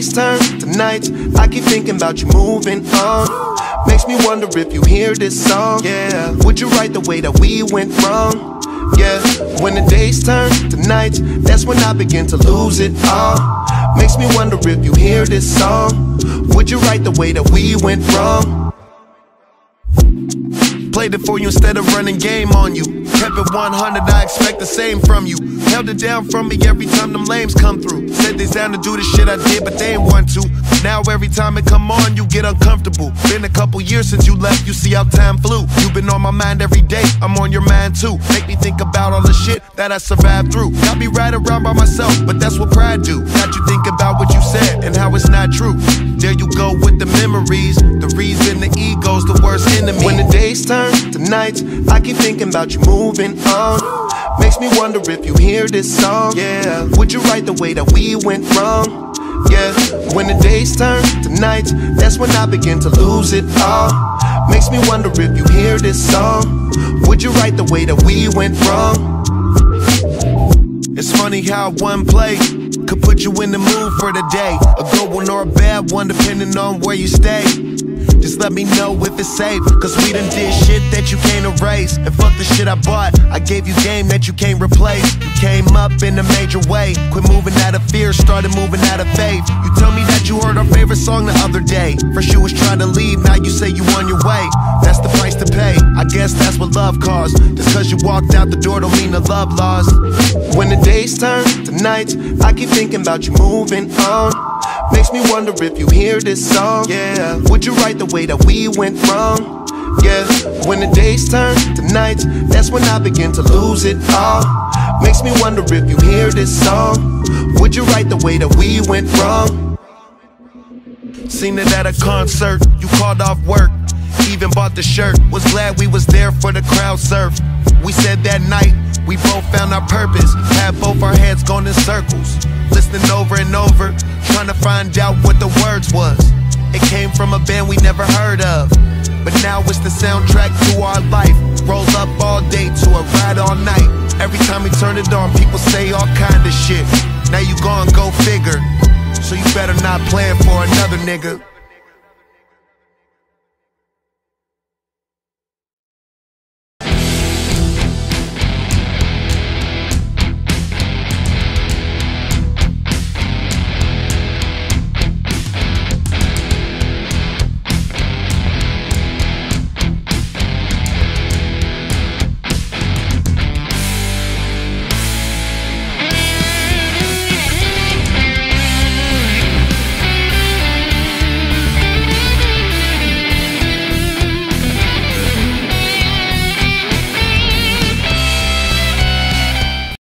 days turn to nights, I keep thinking about you moving on. Makes me wonder if you hear this song. Yeah, would you right the way that we went wrong? Yeah, when the days turn to nights, that's when I begin to lose it all. Makes me wonder if you hear this song. Would you right the way that we went wrong? Played it for you instead of running game on you. Kept it 100, I expect the same from you. Held it down from me every time them lames come through. Said they down to do the shit I did, but they ain't want to. Now every time it come on, you get uncomfortable. Been a couple years since you left, you see how time flew. You've been on my mind every day, I'm on your mind too. Make me think about all the shit that I survived through. Got me right around by myself, but that's what pride do. Got you think about what you said and how it's not true. There you go with the memories. The reason the ego's the worst enemy. When the nights, I keep thinking about you moving on. Makes me wonder if you hear this song. Yeah, would you right the way that we went wrong? Yeah, when the days turn to nights, that's when I begin to lose it all. Makes me wonder if you hear this song. Would you right the way that we went wrong? It's funny how one play could put you in the mood for the day. A good one or a bad one, depending on where you stay. Just let me know if it's safe. Cause we done did shit that you can't erase. And fuck the shit I bought. I gave you game that you can't replace. You came up in a major way. Quit moving out of fear, started moving out of faith. You tell me that you heard our favorite song the other day. First you was trying to leave, now you say you on your way. That's the price to pay. I guess that's what love costs. Just cause you walked out the door don't mean the love lost. When the days turn to nights, I keep thinking about you moving on. Makes me wonder if you hear this song. Yeah, would you right the way that we went wrong? Yeah, when the days turn to nights, that's when I begin to lose it all. Makes me wonder if you hear this song. Would you right the way that we went wrong? Seen it at a concert, you called off work. Even bought the shirt, was glad we was there for the crowd surf. We said that night, we both found our purpose. Had both our heads going in circles. Listening over and over, trying to find out what the words was. It came from a band we never heard of. But now it's the soundtrack to our life. Roll up all day to a ride all night. Every time we turn it on, people say all kind of shit. Now you gone, go figure. So you better not plan for another nigga.